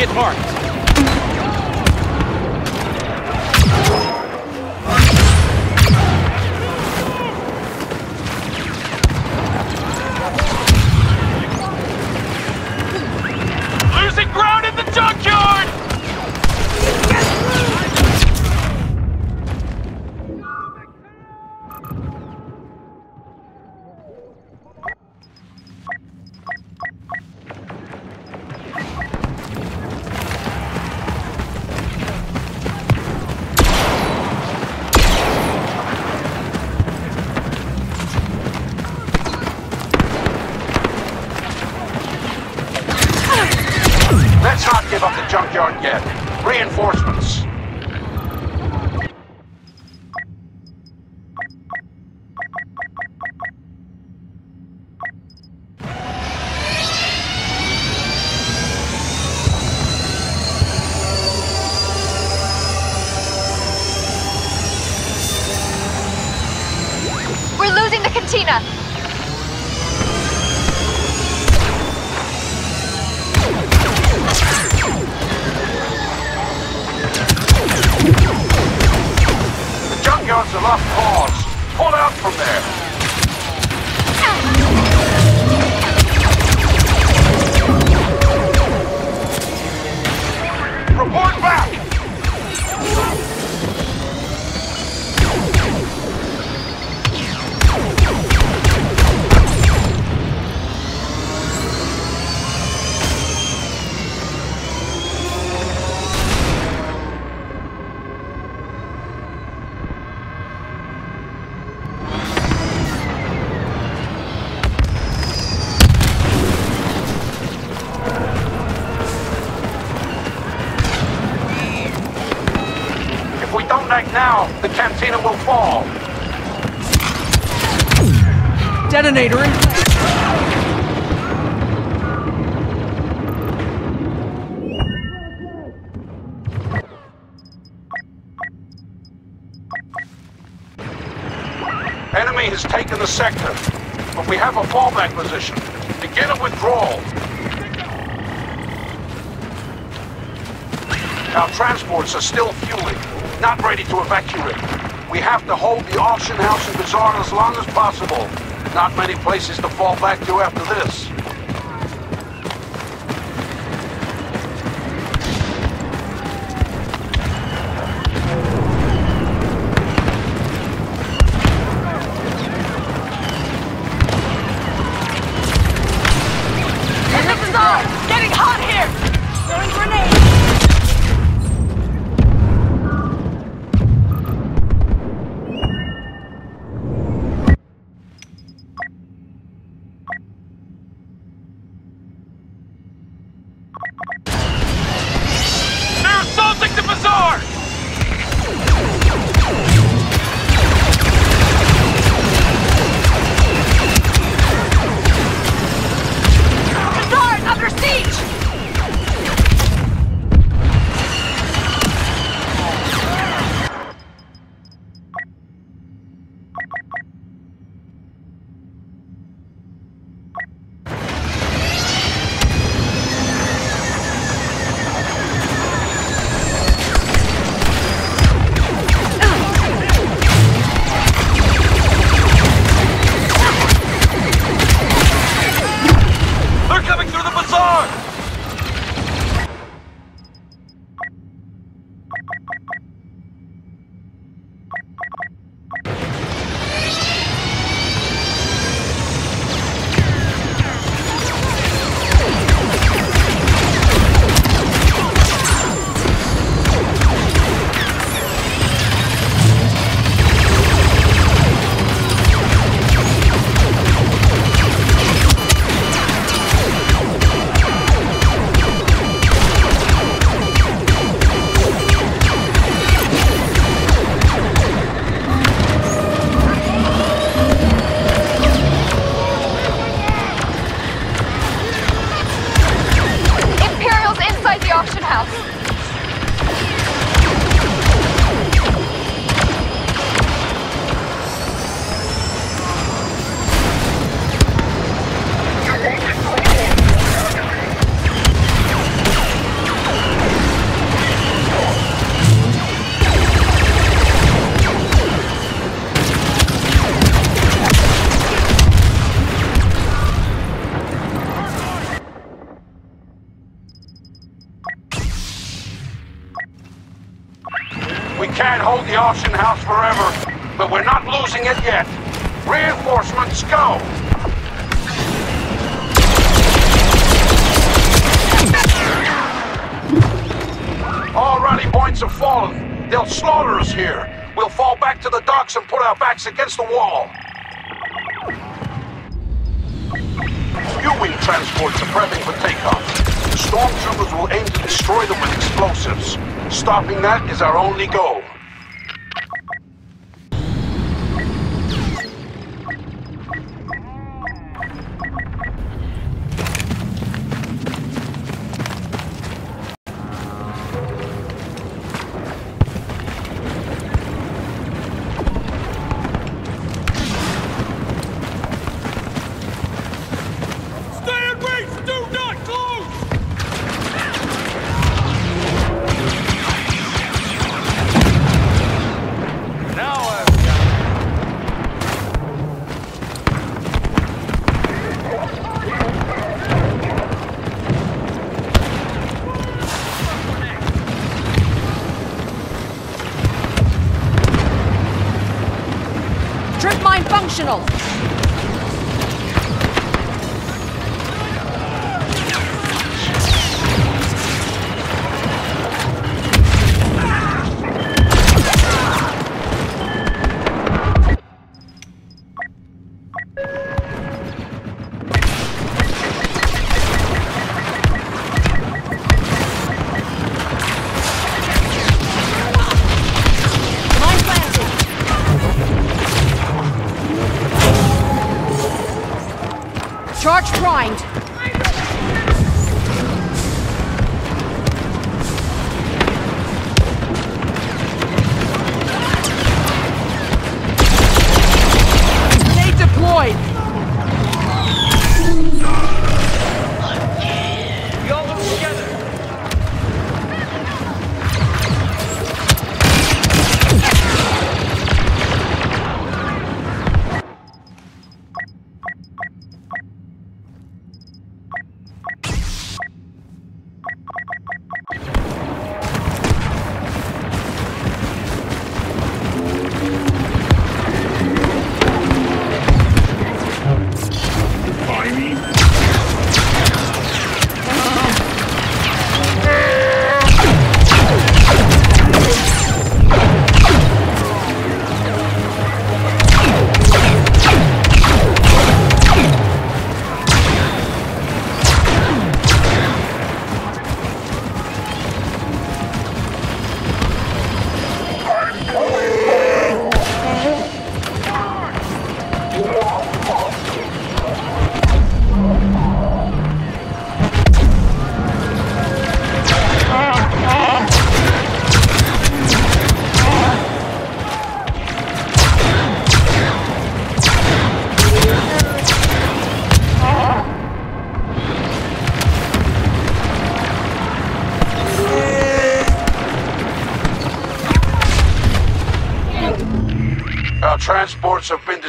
Target marked. Yet. Reinforcements. We're losing the cantina! Lost cause. Pull out from there. If we don't act now, the cantina will fall. Detonator in place. Enemy has taken the sector, but we have a fallback position. Begin a withdrawal. Our transports are still fueling, not ready to evacuate. We have to hold the auction house and bazaar as long as possible. Not many places to fall back to after this. 小兔子。Can't hold the auction house forever, but we're not losing it yet. Reinforcements, go! All rally points have fallen. They'll slaughter us here. We'll fall back to the docks and put our backs against the wall. U-wing transports are prepping for takeoff. Stormtroopers will aim to destroy them with explosives. Stopping that is our only goal. professional. Charge primed.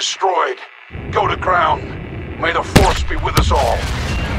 Destroyed. Go to ground. May the Force be with us all.